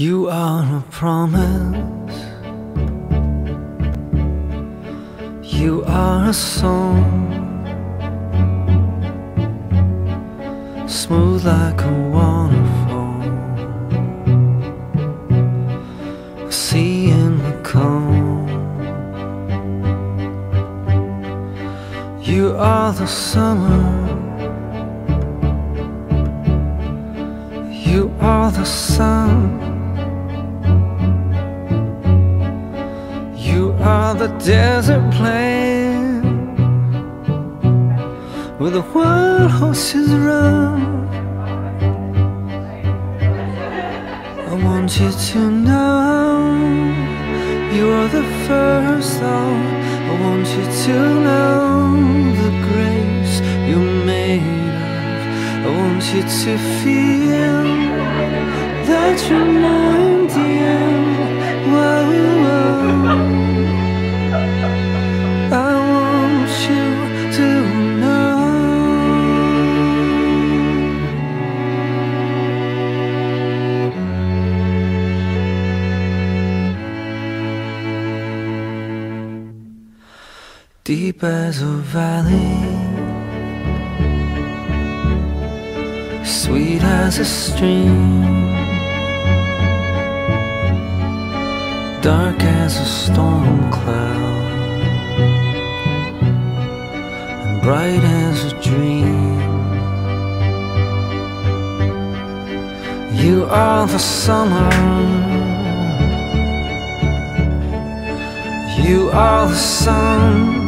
You are a promise. You are a song. Smooth like a waterfall. A sea in the calm. You are the summer. You are the sun. The desert plain where the wild horses run. I want you to know you are the first thought. I want you to know the grace you're made of. I want you to feel that you're mine, Deep as a valley, sweet as a stream, dark as a storm cloud, and bright as a dream. You are the summer. You are the sun.